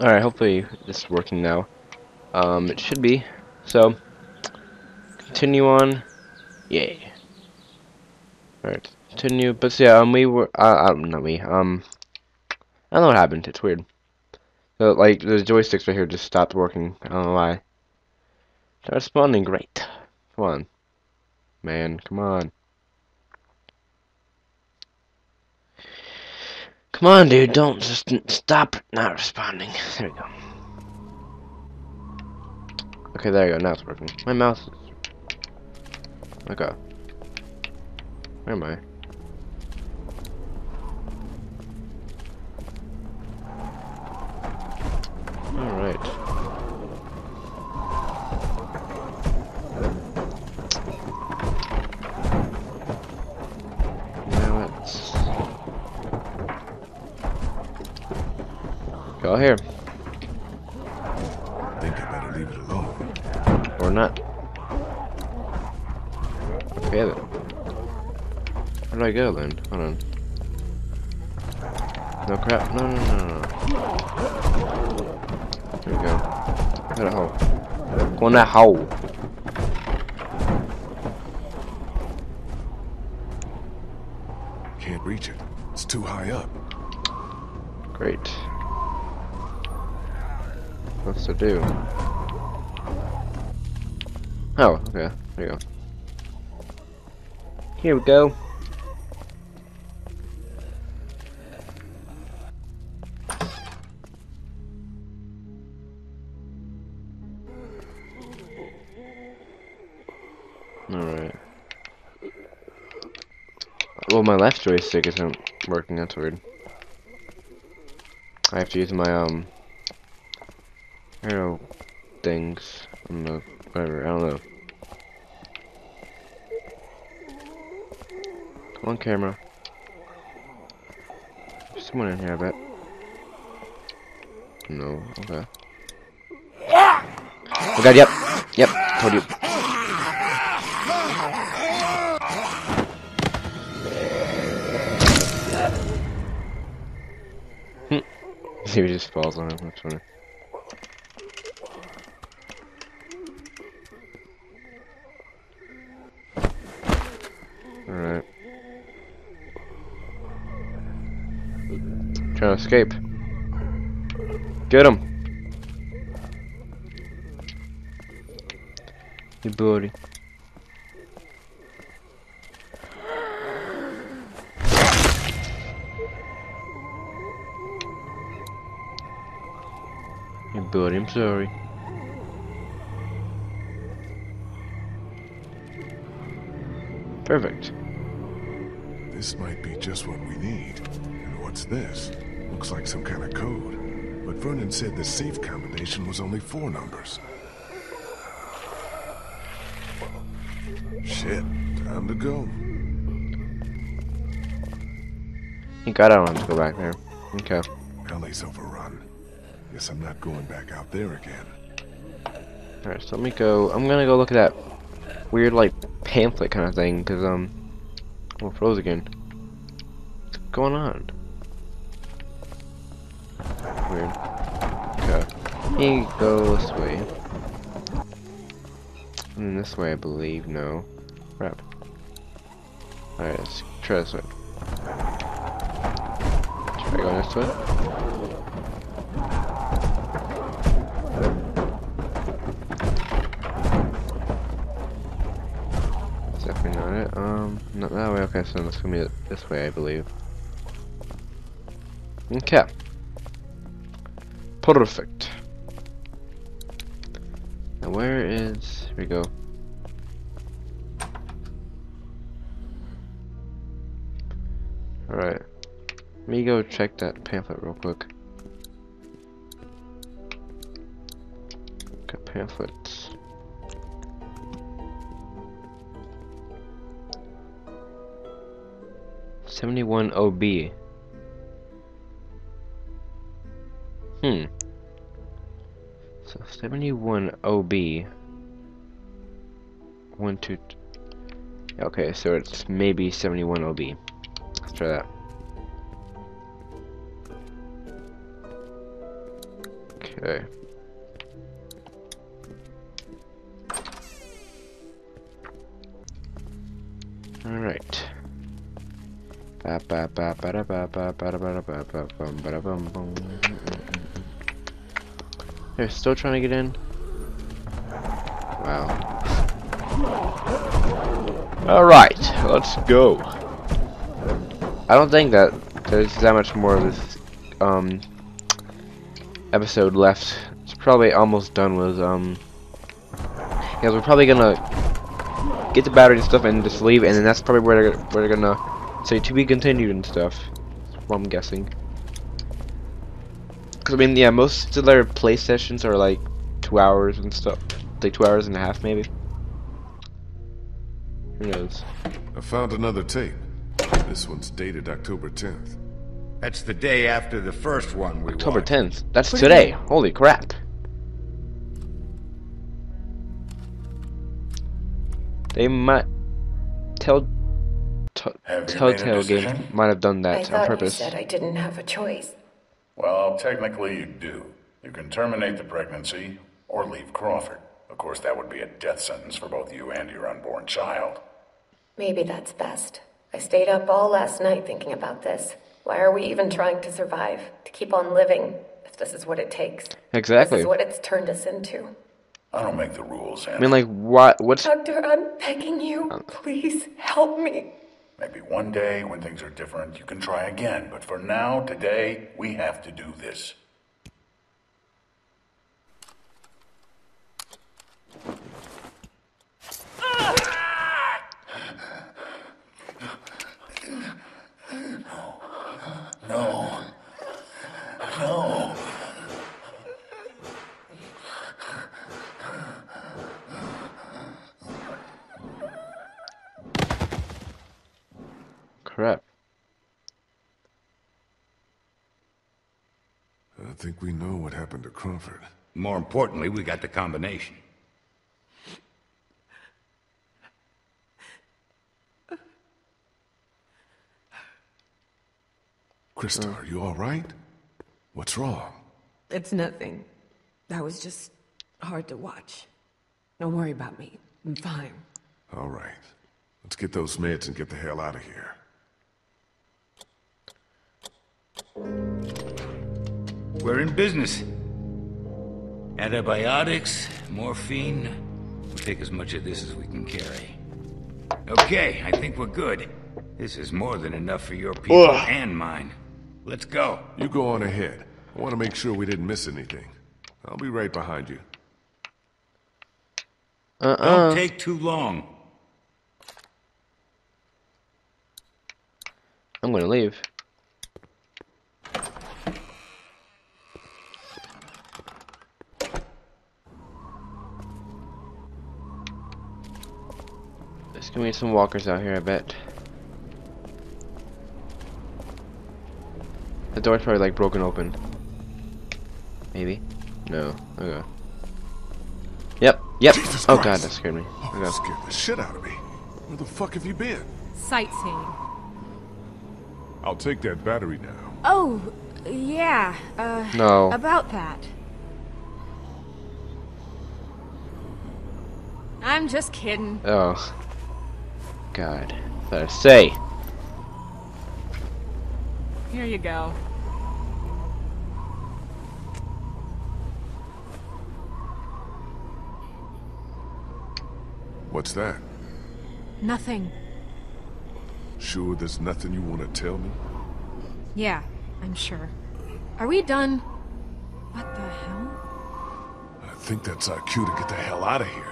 Alright, hopefully this is working now. Um, it should be. So, continue on. Yay. Alright, continue. But yeah, um, we were, uh, uh, not we, um, I don't know what happened. It's weird. So, like, the joysticks right here just stopped working. I don't know why. They're responding great. Come on. Man, come on. Come on, dude, don't just stop not responding. There we go. Okay, there you go, now it's working. My mouse is... Okay. Where am I? Alright. Go here. Think I better leave it alone. Or not. Okay then. Where do I go then? Hold on. No crap. No, no, no, no. There we go. Go in that hole. Go in that hole. Can't reach it. It's too high up. Great. What's to do? Oh, okay. There you go. Here we go. Alright. Well, my left joystick isn't working, that's weird. I have to use my, um, arrow things. Don't know, whatever, I don't know. Come on, camera. There's someone in here, I bet. No, okay. Oh god, yep, yep, told you. Hmm. he just falls on him, that's funny. Alright. Trying to escape. Get him! You booty. You booty, I'm sorry. Perfect. This might be just what we need. And what's this? Looks like some kind of code. But Vernon said the safe combination was only four numbers. Shit, time to go. You got to go back there. Okay. Alley's overrun. Guess I'm not going back out there again. Alright, so let me go. I'm gonna go look at that weird, like, pamphlet kind of thing, because, um, well, froze again. What's going on? Weird. Okay. He go this way. And this way, I believe. No. Crap. Alright, let's try this way. Try going this way. Um, not that way. Okay, so it's gonna be this way, I believe. Okay. Perfect. Now where is? Here we go. Alright. Let me go check that pamphlet real quick. Got pamphlets. Seventy-one OB. Hmm. So seventy-one OB. One two. Okay, so it's maybe seventy-one OB. Let's try that. Okay. Alright. They're still trying to get in. Wow. Alright, let's go. I don't think that there's that much more of this um episode left. It's probably almost done with um because we're probably gonna get the battery and stuff and just leave and then that's probably where they're where they're gonna say to be continued and stuff. That's what I'm guessing. Cause I mean yeah, most of their play sessions are like two hours and stuff. Like two hours and a half maybe. Who knows? I found another tape. This one's dated October 10th. That's the day after the first one we October watched. 10th. That's What today. Holy crap. They might tell t- Have you made a Telltale Game might have done I that on thought you purpose. said I didn't have a choice. Well, technically you do. You can terminate the pregnancy or leave Crawford. Of course, that would be a death sentence for both you and your unborn child. Maybe that's best. I stayed up all last night thinking about this. Why are we even trying to survive? To keep on living, if this is what it takes. Exactly. This is what it's turned us into. I don't make the rules, I mean, like, what? What's Doctor, I'm begging you. Uh, Please help me. Maybe one day when things are different, you can try again. But for now, today, we have to do this. No. No. crap? I think we know what happened to Crawford. More importantly, we got the combination. Christa, are you all right? What's wrong? It's nothing. That was just hard to watch. Don't worry about me. I'm fine. All right. Let's get those meds and get the hell out of here. We're in business. Antibiotics, morphine. We'll take as much of this as we can carry. Okay, I think we're good. This is more than enough for your people Ugh. and mine. Let's go. You go on ahead. I want to make sure we didn't miss anything. I'll be right behind you. Uh-uh. Don't take too long. I'm gonna leave. There's gonna be some walkers out here, I bet. The door's probably like broken open. Maybe? No. Okay. Yep, yep. Jesus oh god, that scared me. Oh, Okay. that scared the shit out of me. Where the fuck have you been? Sightseeing. I'll take that battery now. Oh, yeah. Uh, No. about that. I'm just kidding. Oh. God. What I say? Here you go. What's that? Nothing. Sure there's nothing you want to tell me? Yeah, I'm sure. Are we done? What the hell? I think that's our cue to get the hell out of here.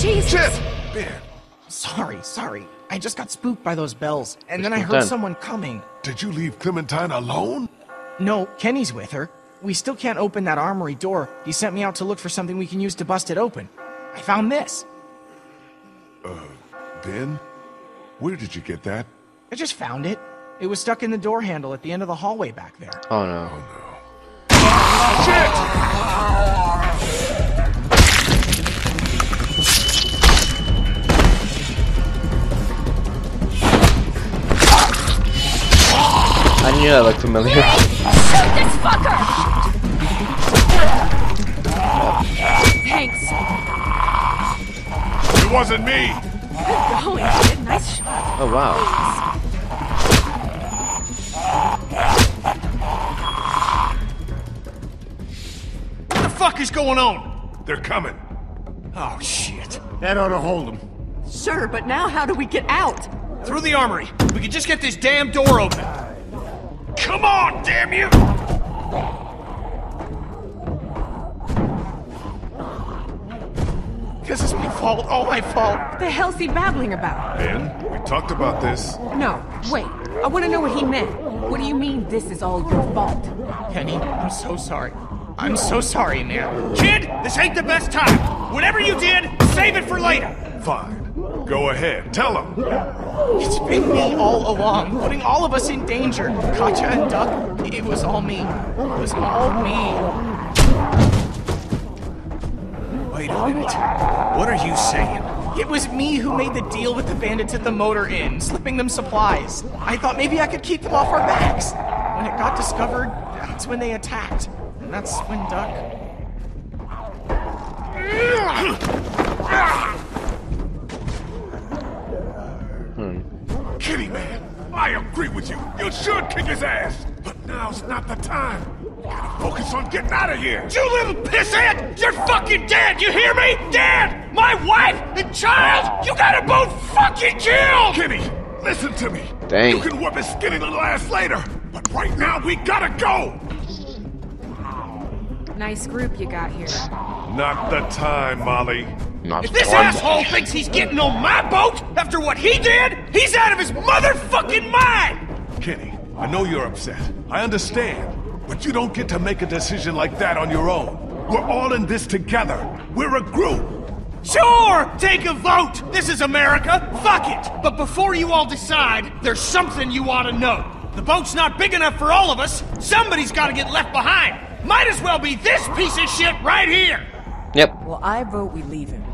Jesus! Shit! Ben, Sorry, sorry. I just got spooked by those bells, and then I heard then. someone coming. did you leave Clementine alone? No, Kenny's with her. We still can't open that armory door. He sent me out to look for something we can use to bust it open. I found this. Uh, Ben? Where did you get that? I just found it. It was stuck in the door handle at the end of the hallway back there. Oh no. I knew that looked familiar. Shoot This fucker! Thanks. It wasn't me! Holy shit, nice shot. Oh wow. What the fuck is going on? They're coming. Oh, shit. That ought to hold them. Sure, but now how do we get out? Through the armory. We can just get this damn door open. Come on, damn you! This is my fault, all my fault. What the hell's he babbling about? Ben, we talked about this. No, wait. I want to know what he meant. What do you mean this is all your fault? Kenny, I'm so sorry. I'm so sorry, man. Kid, this ain't the best time. Whatever you did, save it for later. Fine. Go ahead. Tell them. It's been me all along, putting all of us in danger. Katjaa and Duck, it was all me. It was all me. Wait a minute. What are you saying? It was me who made the deal with the bandits at the motor inn, slipping them supplies. I thought maybe I could keep them off our backs. When it got discovered, that's when they attacked. And that's when Duck. Kitty man, I agree with you. You should kick his ass. But now's not the time. Gotta focus on getting out of here. You little pissant! You're fucking dead! You hear me? Dead! My wife and child! You gotta both fucking kill! Kitty, listen to me. Dang. You can whip his skinny little ass later. But right now, we gotta go. Nice group you got here. Not the time, Molly. Not If this one. asshole thinks he's getting on my boat after what he did, he's out of his motherfucking mind! Kenny, I know you're upset. I understand. But you don't get to make a decision like that on your own. We're all in this together. We're a group. Sure! Take a vote! This is America! Fuck it! But before you all decide, there's something you ought to know. The boat's not big enough for all of us. Somebody's gotta get left behind. Might as well be this piece of shit right here! Yep. Well, I vote we leave him.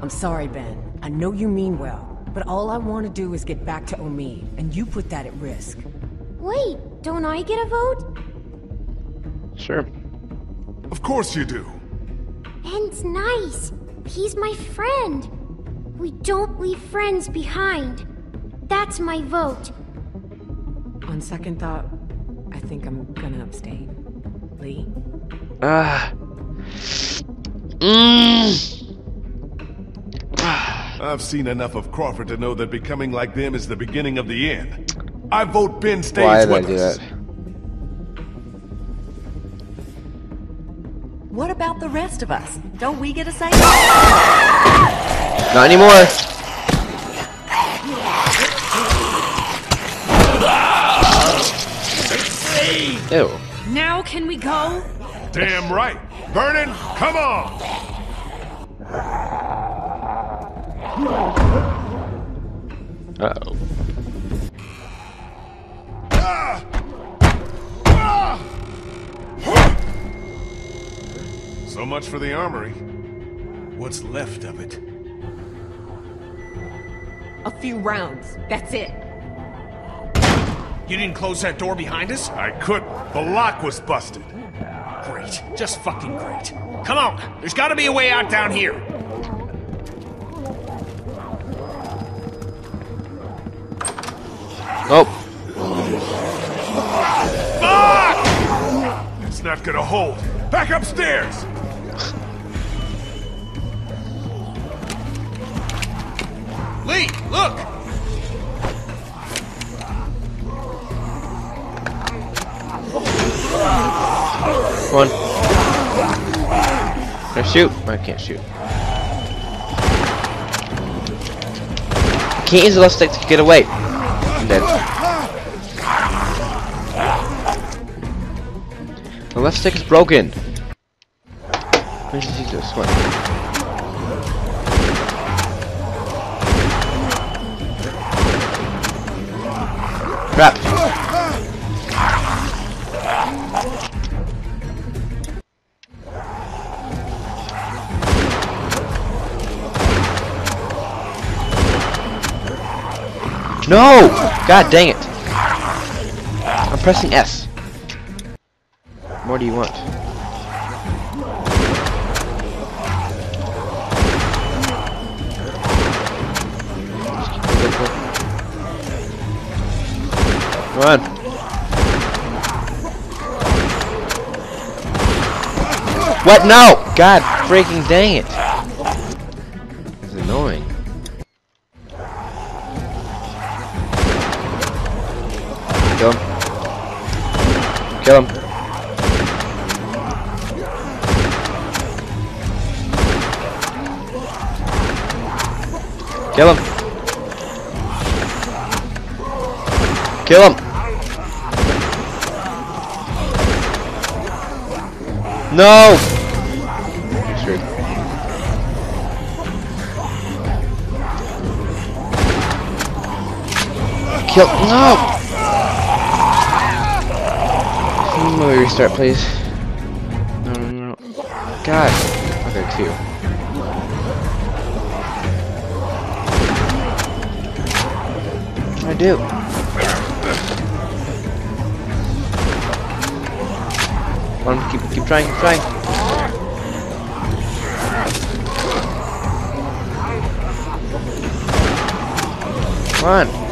I'm sorry, Ben. I know you mean well, but all I want to do is get back to Omid, and you put that at risk. Wait, don't I get a vote? Sure. Of course you do. Ben's nice. He's my friend. We don't leave friends behind. That's my vote. On second thought, I think I'm gonna abstain. Lee? Ah. Mmm. I've seen enough of Crawford to know that becoming like them is the beginning of the end. I vote Ben stays Why did I with do us. that? What about the rest of us? Don't we get a say? Not anymore. Ew. Now can we go? Damn right. Vernon, come on. Uh oh. So much for the armory. What's left of it? A few rounds. That's it. You didn't close that door behind us? I couldn't. The lock was busted. Great. Just fucking great. Come on. There's gotta be a way out down here. Oh. Fuck! It's not gonna hold. Back upstairs. Lee, look! Come on. Can I shoot? I can't shoot. Can't use the left stick to get away dead. The left stick is broken. Where's this one? Crap. No! God dang it! I'm pressing S. What do you want? On. What? No! God freaking dang it! Kill him. Kill him. Kill him. Kill him. No! Kill. No! Let me restart, please. No, no, no. God. Okay, two. What I do? Come on, keep, keep trying, keep trying. Come on.